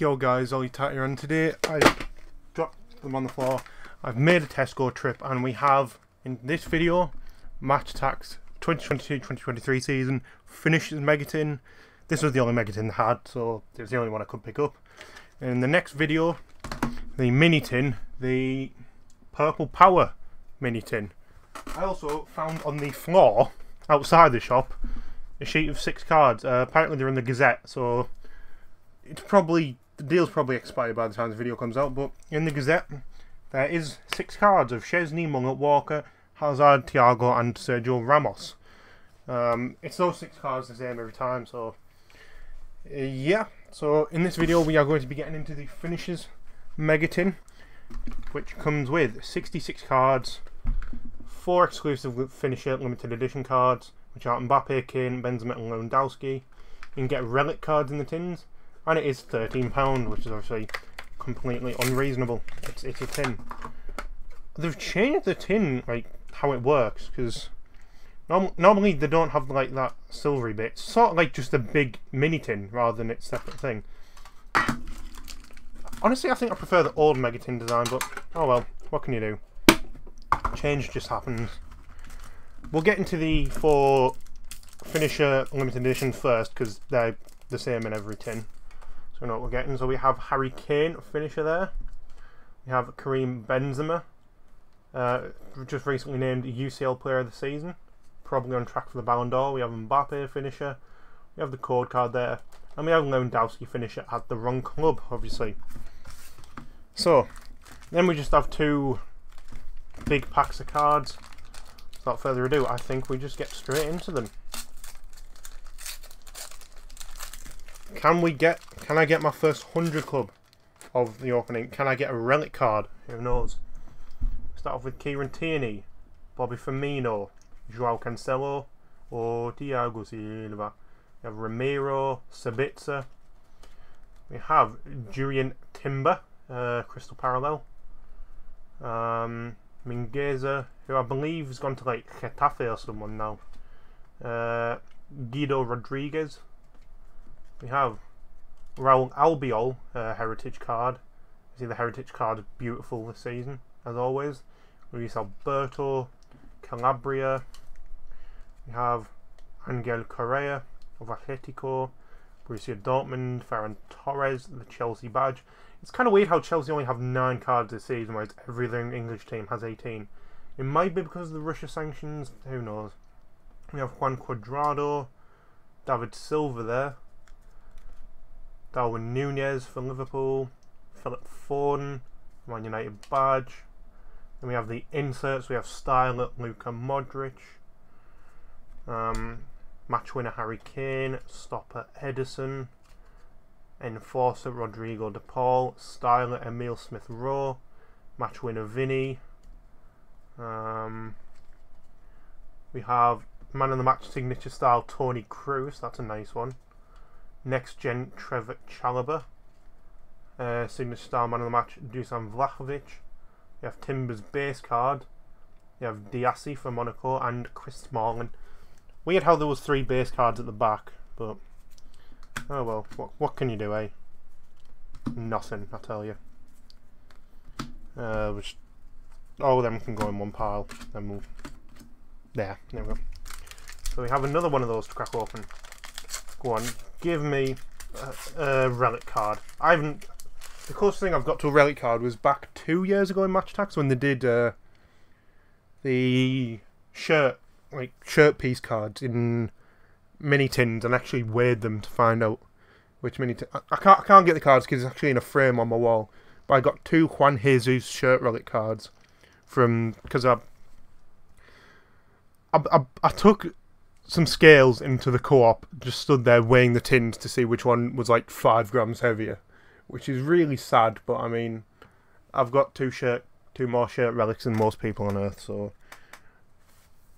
Yo guys, Ollie Tat here and today I dropped them on the floor. I've made a Tesco trip and we have, in this video, Match Attax 2022-2023 season Finishers Megatin. This was the only Megatin I had, so it was the only one I could pick up. In the next video, the mini tin, the Purple Power mini tin. I also found on the floor, outside the shop, a sheet of six cards. Uh, apparently they're in the Gazette, so it's probably the deal's probably expired by the time this video comes out, but in the Gazette there is six cards of Szczesny, Mullet, Walker, Hazard, Thiago, and Sergio Ramos. Um, it's those six cards the same every time, so uh, yeah. So in this video we are going to be getting into the Finishers Megatin, which comes with 66 cards, four exclusive finisher limited edition cards, which are Mbappe, Kane, Benzema, and Lewandowski. You can get relic cards in the tins, and it is £13, which is obviously completely unreasonable. It's, it's a tin. They've changed the tin, like, how it works, because norm normally they don't have, like, that silvery bit. It's sort of like just a big mini tin, rather than its separate thing. Honestly, I think I prefer the old Megatin design, but oh well, what can you do? Change just happens. We'll get into the four finisher limited edition first, because they're the same in every tin. So we know what we're getting. So we have Harry Kane, finisher there. We have Karim Benzema, uh, just recently named UCL Player of the Season. Probably on track for the Ballon d'Or. We have Mbappe, finisher. We have the code card there. And we have Lewandowski, finisher at the wrong club, obviously. So, then we just have two big packs of cards. Without further ado, I think we just get straight into them. Can we get, can I get my first 100 club of the opening? Can I get a relic card? Who knows? Start off with Kieran Tierney, Bobby Firmino, Joao Cancelo, or Thiago Silva. We have Ramiro, Sabitzer. We have Jurrien Timber, uh, Crystal Parallel. Um, Mingueza, who I believe has gone to like Getafe or someone now. Uh, Guido Rodriguez, we have Raul Albiol uh, heritage card. You see the heritage card is beautiful this season, as always. Luis Alberto, Calabria. We have Angel Correa of Atletico, Borussia Dortmund, Ferran Torres, the Chelsea badge. It's kind of weird how Chelsea only have nine cards this season, whereas every other English team has 18. It might be because of the Russia sanctions, who knows. We have Juan Cuadrado, David Silva there, Darwin Nunez for Liverpool, Philip Foden, Man United badge. Then we have the inserts, we have Styler, Luka Modric, um, match winner Harry Kane, stopper Ederson, enforcer Rodrigo de Paul, styler Emil Smith Rowe, match winner Vinny. Um, we have man of the match signature style Toni Kroos, that's a nice one. Next gen Trevor Chalobah. Uh, signature star man of the match Dusan Vlahovic. You have Timber's base card. You have Disasi for Monaco and Chris Smalling. Weird how there was three base cards at the back, but oh well. What what can you do, eh? Nothing, I tell you. Uh, which all of them can go in one pile. Then we'll there. There we go. So we have another one of those to crack open. Go on, give me a, a relic card. I haven't. The closest thing I've got to a relic card was back two years ago in Match Attax when they did uh, the shirt, like shirt piece cards in mini tins and actually weighed them to find out which mini tin. I, I can't I can't get the cards because it's actually in a frame on my wall. But I got two Juan Jesus shirt relic cards from because I, I I I took some scales into the co-op, just stood there weighing the tins to see which one was like five grams heavier, which is really sad. But I mean, I've got two shirt, two more shirt relics than most people on Earth, so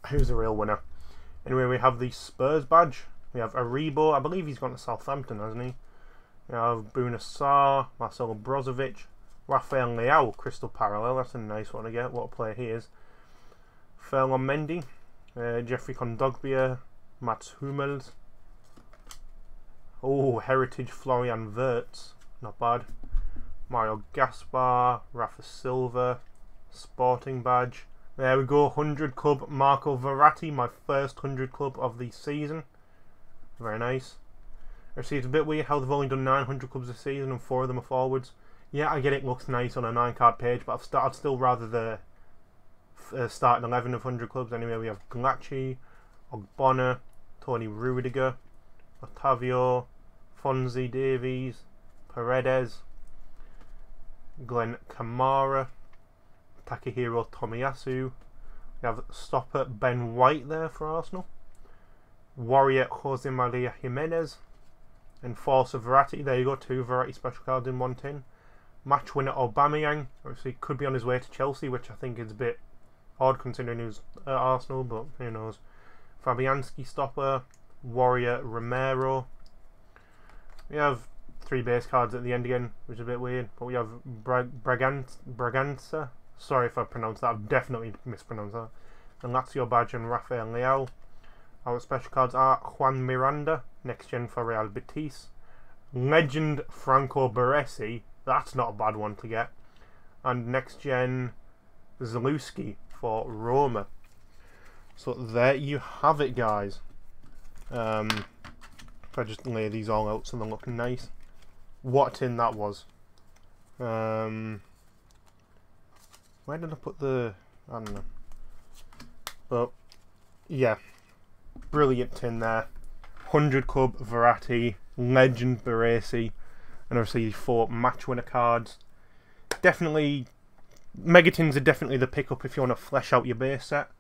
who's the real winner? Anyway, we have the Spurs badge. We have Aribo. I believe he's gone to Southampton, hasn't he? We have Bouna Sarr, Marcelo Brozovic, Rafael Leao, Crystal Parallel. That's a nice one to get. What a player he is. Ferland Mendy, uh, Geoffrey Kondogbia, Mats Hummels. Oh, Heritage Florian Wirtz. not bad. Mario Gaspar, Rafa Silva, Sporting Badge. There we go, 100 club Marco Verratti, my first 100 club of the season. Very nice. I see, it's a bit weird how they've only done 900 clubs this season and four of them are forwards. Yeah, I get it looks nice on a 9 card page, but I've st I'd still rather the uh, starting 11 of 100 clubs. Anyway, we have Galacci, Ogbonna, Tony Rudiger, Otavio, Fonzie Davies, Paredes, Glenn Kamara, Takahiro Tomiyasu. We have stopper Ben White there for Arsenal. Warrior Jose Maria Gimenez. and Enforcer Verratti. There you go, two Verratti special cards in one tin. Match winner Aubameyang. Obviously, could be on his way to Chelsea, which I think is a bit odd considering he was at Arsenal, but who knows. Fabianski stopper. Warrior Romero. We have three base cards at the end again, which is a bit weird. But we have Bra Bragant Braganza. Sorry if I pronounced that. I've definitely mispronounced that. And Lazio Badge and Rafael Leao. Our special cards are Juan Miranda, next gen for Real Betis. Legend Franco Baresi, that's not a bad one to get. And next gen Zalewski for Roma. So there you have it, guys. Um, if I just lay these all out so they look nice. What tin that was. Um, where did I put the... I don't know. But, yeah brilliant tin there. 100 club Verratti, legend Baresi, and obviously four match winner cards. Definitely, Megatins are definitely the pickup if you want to flesh out your base set.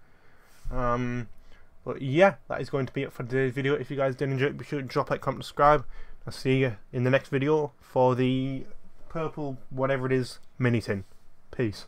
Um, but yeah, that is going to be it for today's video. If you guys did enjoy it, be sure to drop a like, comment, subscribe. I'll see you in the next video for the purple, whatever it is, mini tin. Peace.